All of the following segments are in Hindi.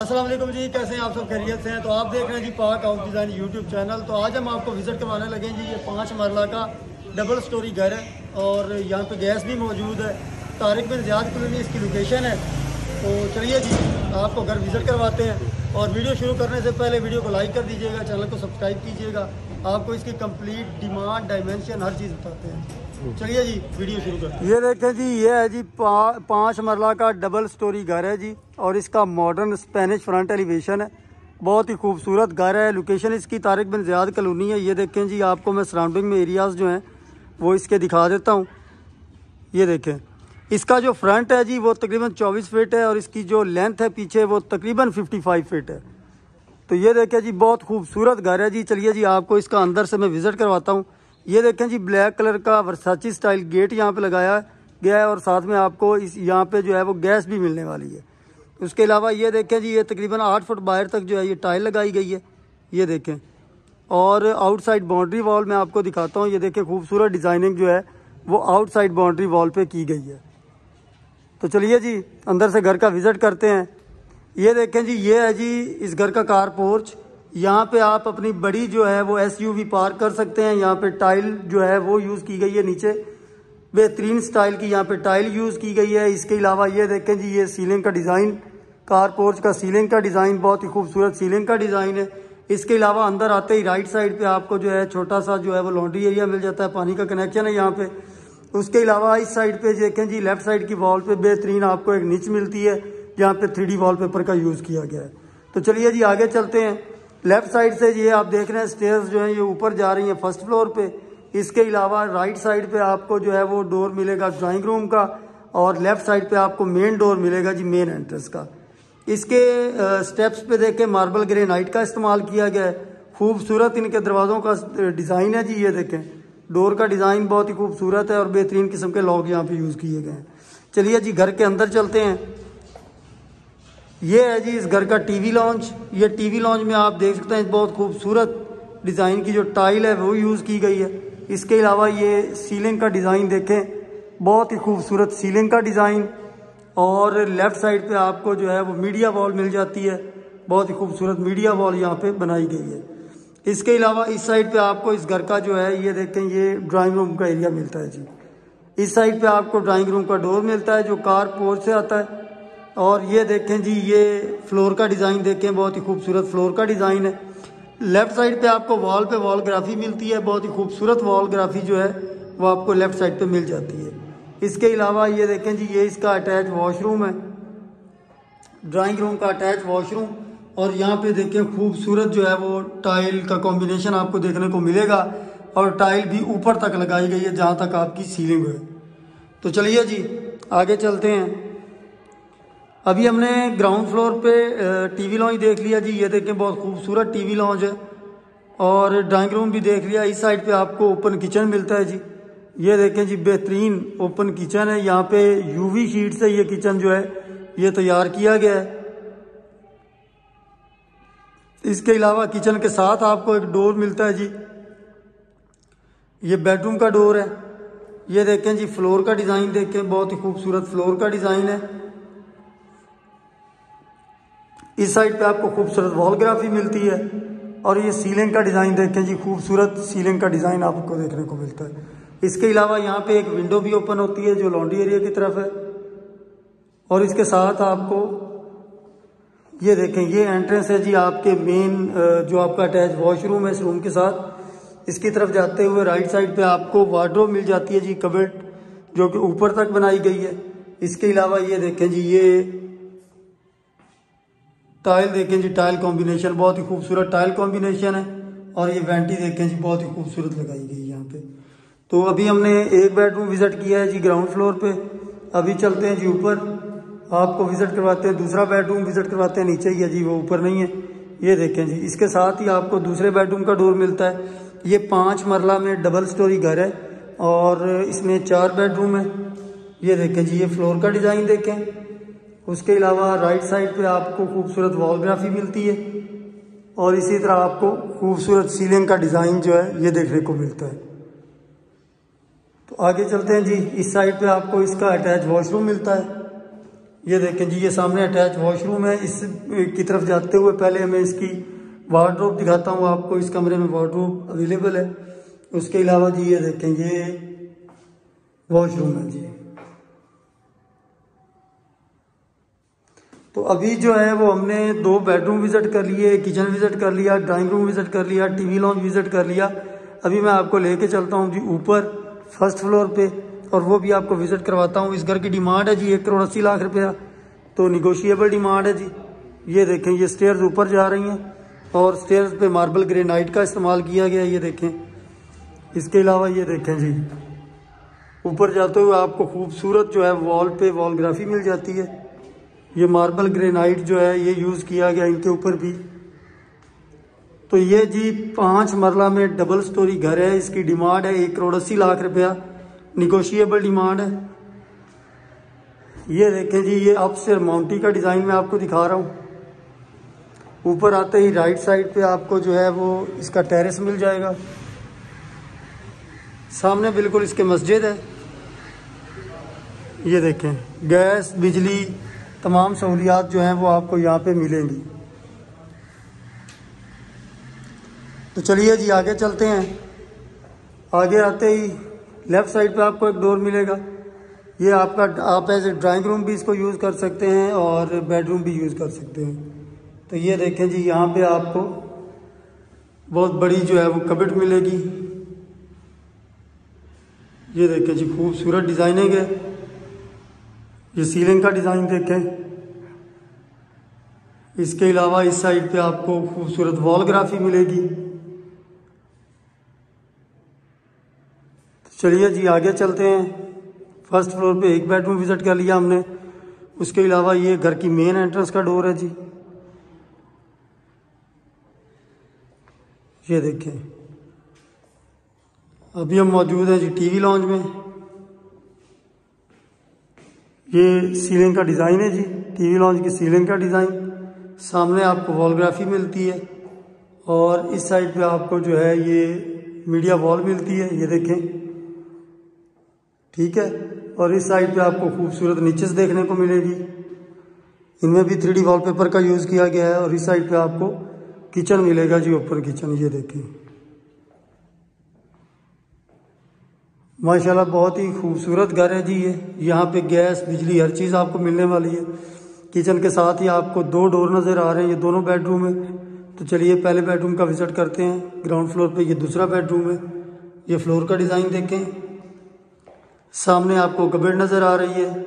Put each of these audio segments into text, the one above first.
असलम जी, कैसे हैं आप सब? खैरियत से हैं। तो आप देख रहे हैं जी पाक हाउस डिज़ाइन यूट्यूब चैनल तो आज हम आपको विज़िट करवाने लगे जी। ये पाँच मरला का डबल स्टोरी घर है और यहाँ पे गैस भी मौजूद है। तारिक बिन ज्याद कॉलोनी इसकी लोकेशन है। तो चलिए जी, आपको घर विज़िट करवाते हैं। और वीडियो शुरू करने से पहले वीडियो को लाइक कर दीजिएगा चैनल को सब्सक्राइब कीजिएगा। आपको इसकी कंप्लीट डिमांड डायमेंशन हर चीज़ बताते हैं। चलिए जी वीडियो शुरू करते हैं। ये देखें जी ये है जी पा, पाँच मरला का डबल स्टोरी घर है जी और इसका मॉडर्न स्पेनिश फ्रंट एलिवेशन है। बहुत ही खूबसूरत घर है लोकेशन इसकी तारिक बिन ज़ियाद कलोनी है। ये देखें जी आपको मैं सराउंडिंग में एरियाज़ जो हैं वो इसके दिखा देता हूँ। ये देखें इसका जो फ्रंट है जी, वो तकरीबन 24 फीट है और इसकी जो लेंथ है पीछे, वो तकरीबन 55 फीट है। तो ये देखें जी, बहुत खूबसूरत घर है जी। चलिए जी, आपको इसका अंदर से मैं विज़िट करवाता हूँ। ये देखें जी, ब्लैक कलर का वर्साची स्टाइल गेट यहाँ पे लगाया गया है और साथ में आपको इस यहाँ पे जो है, वो गैस भी मिलने वाली है। उसके अलावा ये देखें जी, ये तकरीबन आठ फुट बाहर तक जो है, ये टाइल लगाई गई है। ये देखें। और आउटसाइड बाउंड्री वॉल में आपको दिखाता हूँ। ये देखें, खूबसूरत डिज़ाइनिंग जो है, वो आउटसाइड बाउंड्री वॉल पे की गई है। तो चलिए जी, अंदर से घर का विज़िट करते हैं। ये देखें जी, ये है जी, इस घर का कार पोर्च यहाँ पे आप अपनी बड़ी जो है वो एस पार्क कर सकते हैं। यहाँ पे टाइल जो है वो यूज़ की गई है नीचे। बेहतरीन स्टाइल की यहाँ पे टाइल यूज़ की गई है। इसके अलावा ये देखें जी, ये सीलिंग का डिज़ाइन कार पोर्च का सीलिंग का डिज़ाइन बहुत ही खूबसूरत सीलिंग का डिज़ाइन है। इसके अलावा अंदर आते ही राइट साइड पे आपको जो है छोटा सा जो है वो लॉन्ड्री एरिया मिल जाता है। पानी का कनेक्शन है यहाँ पे। उसके अलावा इस साइड पे देखें जी, लेफ़्ट साइड की वॉल पे बेहतरीन आपको एक निच मिलती है, जहाँ पे थ्री वॉलपेपर का यूज़ किया गया है। तो चलिए जी, आगे चलते हैं। लेफ़्ट साइड से ये आप देख रहे हैं, स्टेयर्स जो हैं, ये ऊपर जा रही हैं फ़र्स्ट फ्लोर पे। इसके अलावा राइट साइड पे आपको जो है, वो डोर मिलेगा ड्राइंग रूम का, और लेफ़्ट साइड पे आपको मेन डोर मिलेगा जी, मेन एंट्रेंस का। इसके स्टेप्स पे देखें, मार्बल ग्रेनाइट का इस्तेमाल किया गया है। खूबसूरत इनके दरवाज़ों का डिज़ाइन है जी, ये देखें। डोर का डिज़ाइन बहुत ही खूबसूरत है और बेहतरीन किस्म के लॉक यहाँ पे यूज़ किए गए हैं। चलिए जी, घर के अंदर चलते हैं। ये है जी इस घर का टीवी लॉन्च ये टीवी लॉन्च में आप देख सकते हैं बहुत खूबसूरत डिज़ाइन की जो टाइल है, वो यूज़ की गई है। इसके अलावा ये सीलिंग का डिज़ाइन देखें। बहुत ही खूबसूरत सीलिंग का डिज़ाइन और लेफ़्ट साइड पे आपको जो है वो मीडिया वॉल मिल जाती है। बहुत ही खूबसूरत मीडिया वॉल यहाँ पे बनाई गई है। इसके अलावा इस साइड पे आपको इस घर का जो है, ये देखें, ये ड्राइंग रूम का एरिया मिलता है जी। इस साइड पे आपको ड्राइंग रूम का डोर मिलता है जो कार पोर्च से आता है। और ये देखें जी, ये फ्लोर का डिज़ाइन देखें, बहुत ही खूबसूरत फ्लोर का डिज़ाइन है। लेफ़्ट साइड पे आपको वॉल पे वॉल ग्राफी मिलती है, बहुत ही खूबसूरत वॉल ग्राफी जो है, वो आपको लेफ़्ट साइड पे मिल जाती है। इसके अलावा ये देखें जी, ये इसका अटैच वॉशरूम है। ड्राइंग रूम का अटैच वॉशरूम और यहाँ पे देखें खूबसूरत जो है वो टाइल का कॉम्बिनेशन आपको देखने को मिलेगा और टाइल भी ऊपर तक लगाई गई है जहाँ तक आपकी सीलिंग है। तो चलिए जी, आगे चलते हैं। अभी हमने ग्राउंड फ्लोर पे टीवी लॉन्च देख लिया जी, ये देखें बहुत खूबसूरत टीवी लॉन्च है। और ड्राइंग रूम भी देख लिया, इस साइड पे आपको ओपन किचन मिलता है जी। ये देखें जी, बेहतरीन ओपन किचन है। यहाँ पे यूवी शीट से ये किचन जो है, ये तैयार किया गया है। इसके अलावा किचन के साथ आपको एक डोर मिलता है जी। ये बेडरूम का डोर है। ये देखें जी फ्लोर का डिज़ाइन देखें, बहुत ही खूबसूरत फ्लोर का डिज़ाइन है। इस साइड पे आपको खूबसूरत वॉलग्राफी मिलती है। और ये सीलिंग का डिज़ाइन देखें जी, खूबसूरत सीलिंग का डिज़ाइन आपको देखने को मिलता है। इसके अलावा यहाँ पे एक विंडो भी ओपन होती है, जो लॉन्ड्री एरिया की तरफ़ है। और इसके साथ आपको ये देखें, ये एंट्रेंस है जी आपके मेन जो आपका अटैच वॉशरूम है इस रूम के साथ। इसकी तरफ़ जाते हुए राइट साइड पे आपको वार्ड्रोब मिल जाती है जी कबर्ड जो कि ऊपर तक बनाई गई है। इसके अलावा ये देखें जी, ये टाइल देखें जी टाइल कॉम्बिनेशन बहुत ही खूबसूरत टाइल कॉम्बिनेशन है। और ये वेंटी देखें जी, बहुत ही खूबसूरत लगाई गई है यहाँ पे। तो अभी हमने एक बेडरूम विज़िट किया है जी ग्राउंड फ्लोर पे। अभी चलते हैं जी ऊपर। आपको विज़िट करवाते हैं, दूसरा बेडरूम विज़िट करवाते हैं, नीचे ही है जी, वो ऊपर नहीं है। ये देखें जी, इसके साथ ही आपको दूसरे बेडरूम का डोर मिलता है। ये पाँच मरला में डबल स्टोरी घर है और इसमें चार बेडरूम है। ये देखें जी, ये फ्लोर का डिज़ाइन देखें। उसके अलावा राइट साइड पे आपको खूबसूरत वॉलग्राफी मिलती है और इसी तरह आपको खूबसूरत सीलिंग का डिज़ाइन जो है, ये देखने को मिलता है। तो आगे चलते हैं जी, इस साइड पे आपको इसका अटैच वॉशरूम मिलता है। ये देखें जी, ये सामने अटैच वॉशरूम है। इस की तरफ़ जाते हुए पहले हमें इसकी वार्ड्रोब दिखाता हूँ आपको। इस कमरे में वार्ड्रोब अवेलेबल है। उसके अलावा जी, ये देखें, ये वॉशरूम है जी। तो अभी जो है, वो हमने दो बेडरूम विज़िट कर लिए किचन विज़िट कर लिया ड्राइंग रूम विज़िट कर लिया टीवी लॉन्च विज़िट कर लिया। अभी मैं आपको लेके चलता हूँ जी ऊपर फ़र्स्ट फ्लोर पे। और वो भी आपको विज़िट करवाता हूँ। इस घर की डिमांड है जी, एक करोड़ अस्सी लाख रुपया। तो निगोशिएबल डिमांड है जी। ये देखें, ये स्टेयर्स ऊपर जा रही हैं और स्टेयर्स पे मार्बल ग्रेनाइट का इस्तेमाल किया गया ये देखें। इसके अलावा ये देखें जी, ऊपर जाते हुए आपको खूबसूरत जो है वॉल पे वॉलग्राफी मिल जाती है। ये मार्बल ग्रेनाइट जो है, ये यूज़ किया गया इनके ऊपर भी। तो ये जी, पाँच मरला में डबल स्टोरी घर है। इसकी डिमांड है एक करोड़ अस्सी लाख रुपया। निगोशिएबल डिमांड है। ये देखें जी, ये अपस्टेयर माउंटी का डिज़ाइन मैं आपको दिखा रहा हूँ। ऊपर आते ही राइट साइड पे आपको जो है वो इसका टेरेस मिल जाएगा। सामने बिल्कुल इसके मस्जिद है। ये देखें, गैस, बिजली, तमाम सहूलियात जो हैं वो आपको यहाँ पे मिलेंगी। तो चलिए जी, आगे चलते हैं। आगे आते ही लेफ़्ट साइड पे आपको एक डोर मिलेगा। ये आपका, आप एज ए ड्राइंग रूम भी इसको यूज़ कर सकते हैं और बेडरूम भी यूज़ कर सकते हैं। तो ये देखें जी, यहाँ पे आपको बहुत बड़ी जो है वो कबट मिलेगी। ये देखें जी, खूबसूरत डिज़ाइनिंग है ये। सीलिंग का डिज़ाइन देखें। इसके अलावा इस साइड पे आपको खूबसूरत वॉलग्राफी मिलेगी। चलिए जी, आगे चलते हैं। फ़र्स्ट फ्लोर पे एक बेडरूम विज़िट कर लिया हमने। उसके अलावा ये घर की मेन एंट्रेंस का डोर है जी। ये देखें। अभी हम मौजूद हैं जी टीवी लॉन्च में। ये सीलिंग का डिज़ाइन है जी। टीवी लॉन्च की सीलिंग का डिज़ाइन सामने आपको वॉलग्राफी मिलती है। और इस साइड पे आपको जो है ये मीडिया वॉल मिलती है। ये देखें। ठीक है? और इस साइड पे आपको खूबसूरत नीचेस देखने को मिलेगी। इनमें भी थ्री डी वॉलपेपर का यूज़ किया गया है और इस साइड पे आपको किचन मिलेगा जी ओपन किचन ये देखिए। माशाल्लाह, बहुत ही खूबसूरत घर है जी ये। यहाँ पे गैस, बिजली, हर चीज़ आपको मिलने वाली है। किचन के साथ ही आपको दो डोर नज़र आ रहे हैं, ये दोनों बेडरूम है। तो चलिए, पहले बेडरूम का विज़िट करते हैं। ग्राउंड फ्लोर पे ये दूसरा बेडरूम है। ये फ्लोर का डिज़ाइन देखें। सामने आपको कबेड नज़र आ रही है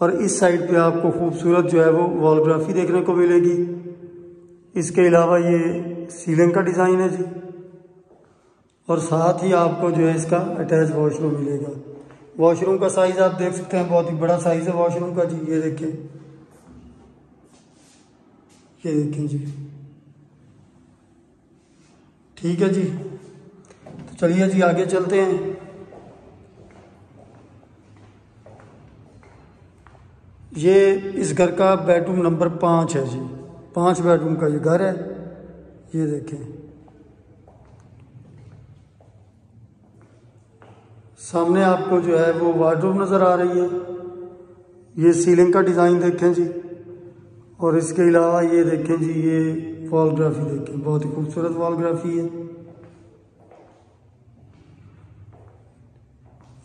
और इस साइड पे आपको खूबसूरत जो है वो वॉलग्राफी देखने को मिलेगी। इसके अलावा ये सीलिंग का डिज़ाइन है जी। और साथ ही आपको जो है इसका अटैच वॉशरूम मिलेगा। वॉशरूम का साइज़ आप देख सकते हैं, बहुत ही बड़ा साइज़ है वॉशरूम का जी, ये देखें ये देखें जी। ठीक है जी। तो चलिए जी, आगे चलते हैं। ये इस घर का बेडरूम नंबर पाँच है जी। पाँच बेडरूम का ये घर है। ये देखें। सामने आपको जो है वो वार्डरूम नज़र आ रही है। ये सीलिंग का डिज़ाइन देखें जी। और इसके अलावा ये देखें जी, ये वॉलग्राफी देखें। बहुत ही खूबसूरत वॉलग्राफी है।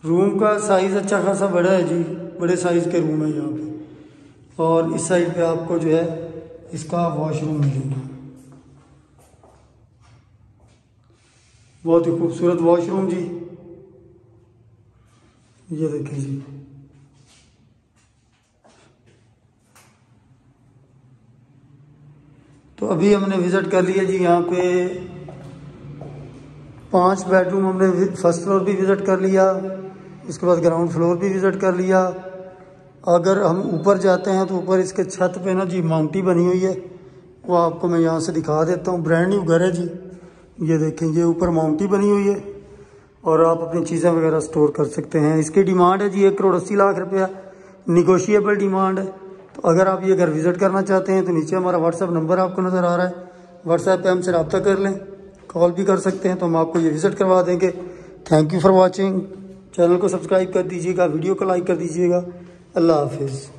रूम का साइज़ अच्छा खासा बड़ा है जी। बड़े साइज़ के रूम है यहाँ पे। और इस साइड पे आपको जो है इसका वॉशरूम मिलेगा। बहुत ही खूबसूरत वॉशरूम जी। ये देखिए जी। तो अभी हमने विज़िट कर लिया जी यहाँ पे। पाँच बेडरूम हमने फ़र्स्ट फ्लोर भी विज़िट कर लिया, उसके बाद ग्राउंड फ्लोर भी विज़िट कर लिया। अगर हम ऊपर जाते हैं तो ऊपर इसके छत पे ना जी माउंटी बनी हुई है। वो आपको मैं यहाँ से दिखा देता हूँ। ब्रांड न्यू घर है जी। ये देखें, ये ऊपर माउंटी बनी हुई है और आप अपनी चीज़ें वगैरह स्टोर कर सकते हैं। इसकी डिमांड है जी एक करोड़ अस्सी लाख रुपया। निगोशिएबल डिमांड है। तो अगर आप ये घर विज़िट करना चाहते हैं तो नीचे हमारा व्हाट्सअप नंबर आपको नज़र आ रहा है। व्हाट्सएप पे हमसे रब्ता कर लें। कॉल भी कर सकते हैं तो हम आपको ये विज़िट करवा देंगे। Thank you for watching channel को सब्सक्राइब कर दीजिएगा। वीडियो को लाइक कर दीजिएगा। अल्लाह हाफिज़।